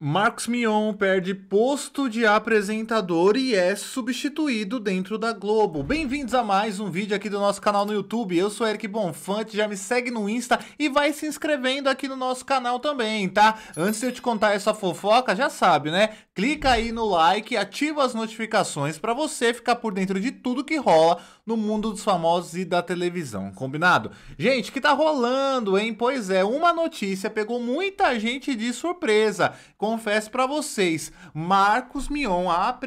Marcos Mion perde posto de apresentador e é substituído dentro da Globo. Bem-vindos a mais um vídeo aqui do nosso canal no YouTube. Eu sou Eric Bonfante, já me segue no Insta e vai se inscrevendo aqui no nosso canal também, tá? Antes de eu te contar essa fofoca, já sabe, né? Clica aí no like, ativa as notificações para você ficar por dentro de tudo que rola no mundo dos famosos e da televisão, combinado? Gente, que tá rolando, hein? Pois é, uma notícia pegou muita gente de surpresa confesso para vocês, Marcos Mion, a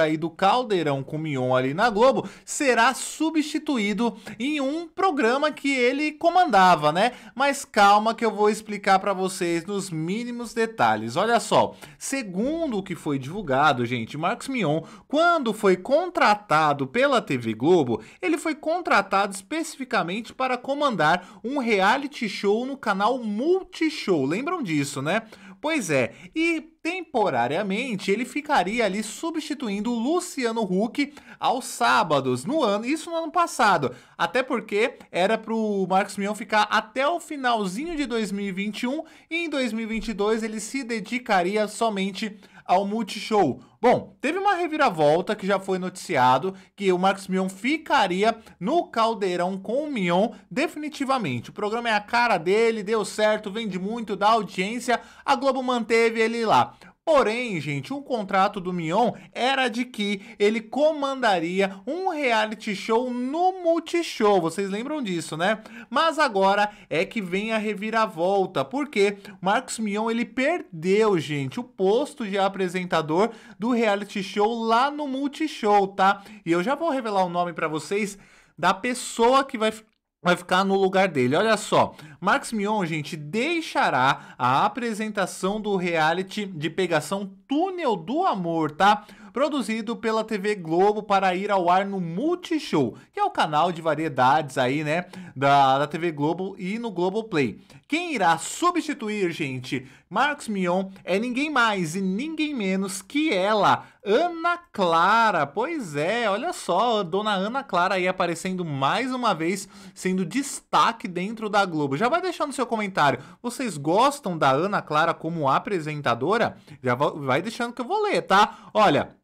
aí do Caldeirão com Mion ali na Globo, será substituído em um programa que ele comandava, né? Mas calma que eu vou explicar para vocês nos mínimos detalhes. Olha só, segundo o que foi divulgado, gente, Marcos Mion, quando foi contratado pela TV Globo, ele foi contratado especificamente para comandar um reality show no canal Multishow. Lembram disso, né? Pois é, e temporariamente ele ficaria ali substituindo o Luciano Huck aos sábados no ano, isso no ano passado. Até porque era para o Marcos Mion ficar até o finalzinho de 2021 e em 2022 ele se dedicaria somente ao Multishow. Bom, teve uma reviravolta que já foi noticiado que o Marcos Mion ficaria no caldeirão com o Mion definitivamente. O programa é a cara dele, deu certo, vende muito, dá audiência, a Globo manteve ele lá. Porém, gente, o contrato do Mion era de que ele comandaria um reality show no Multishow. Vocês lembram disso, né? Mas agora é que vem a reviravolta, porque Marcos Mion ele perdeu, gente, o posto de apresentador do reality show lá no Multishow, tá? E eu já vou revelar o nome para vocês da pessoa que vai vai ficar no lugar dele. Olha só, Marcos Mion, gente, deixará a apresentação do reality de pegação Túnel do Amor, tá? Produzido pela TV Globo para ir ao ar no Multishow, que é o canal de variedades aí, né, da, da TV Globo e no Globoplay. Quem irá substituir, gente, Marcos Mion é ninguém mais e ninguém menos que ela, Ana Clara. Pois é, olha só, dona Ana Clara aí aparecendo mais uma vez, sendo destaque dentro da Globo. Já vai deixando seu comentário. Vocês gostam da Ana Clara como apresentadora? Já vai deixando que eu vou ler, tá? Olha,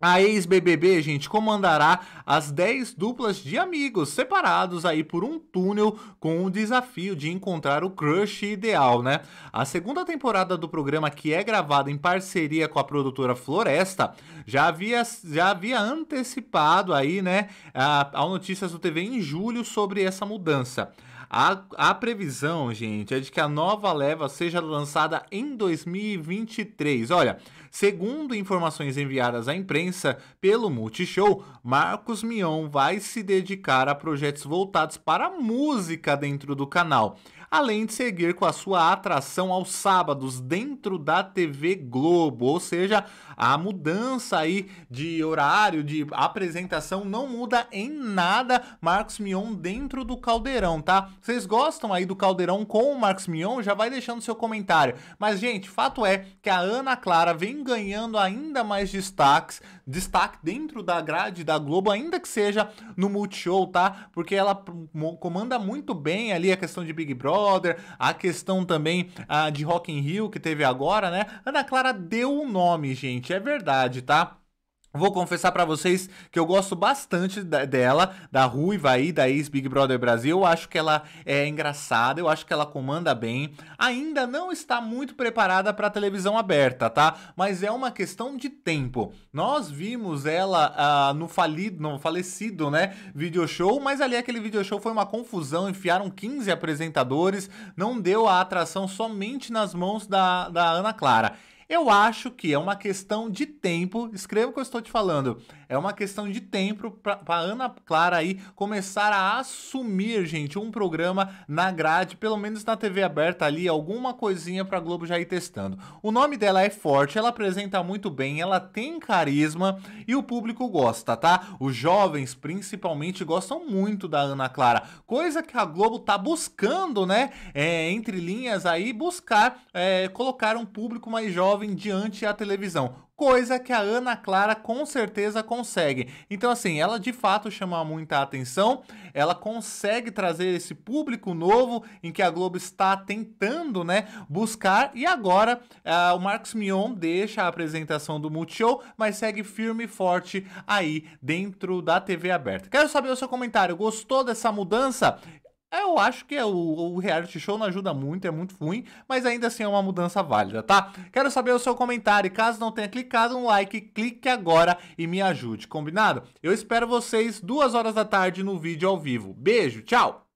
a ex-BBB, gente, comandará as 10 duplas de amigos separados aí por um túnel com o desafio de encontrar o crush ideal, né? A segunda temporada do programa, que é gravada em parceria com a produtora Floresta, já havia, já havia antecipado aí, né, a, a Notícias do TV em julho sobre essa mudança. A, a previsão, gente, é de que a nova leva seja lançada em 2023. Olha, segundo informações enviadas à imprensa pelo Multishow, Marcos Mion vai se dedicar a projetos voltados para a música dentro do canal além de seguir com a sua atração aos sábados dentro da TV Globo, ou seja, a mudança aí de horário, de apresentação não muda em nada Marcos Mion dentro do Caldeirão, tá? Vocês gostam aí do Caldeirão com o Marcos Mion? Já vai deixando seu comentário. Mas, gente, fato é que a Ana Clara vem ganhando ainda mais destaques, destaque dentro da grade da Globo, ainda que seja no Multishow, tá? Porque ela comanda muito bem ali a questão de Big Brother, Brother, a questão também ah, de Rock in Rio que teve agora, né? Ana Clara deu um nome, gente, é verdade, tá? Vou confessar para vocês que eu gosto bastante da, dela, da Ruiva aí, da ex-Big Brother Brasil. Eu acho que ela é engraçada, eu acho que ela comanda bem. Ainda não está muito preparada para televisão aberta, tá? Mas é uma questão de tempo. Nós vimos ela uh, no falido, no falecido, né, video show, mas ali aquele video show foi uma confusão, enfiaram 15 apresentadores, não deu a atração somente nas mãos da, da Ana Clara. Eu acho que é uma questão de tempo, escreva o que eu estou te falando, é uma questão de tempo para Ana Clara aí começar a assumir, gente, um programa na grade, pelo menos na TV aberta ali, alguma coisinha para Globo já ir testando. O nome dela é forte, ela apresenta muito bem, ela tem carisma e o público gosta, tá? Os jovens, principalmente, gostam muito da Ana Clara, coisa que a Globo tá buscando, né? É, entre linhas aí, buscar é, colocar um público mais jovem jovem diante a televisão coisa que a Ana Clara com certeza consegue. Então, assim, ela de fato chama muita atenção, ela consegue trazer esse público novo em que a Globo está tentando, né, buscar. E agora uh, o Marcos Mion deixa a apresentação do Multishow, mas segue firme e forte aí dentro da TV aberta. Quero saber o seu comentário. Gostou dessa mudança? Eu acho que é o, o, reality show não ajuda muito, é muito ruim, mas ainda assim é uma mudança válida, tá? Quero saber o seu comentário caso não tenha clicado um like, clique agora e me ajude, combinado? Eu espero vocês duas horas da tarde no vídeo ao vivo. Beijo, tchau!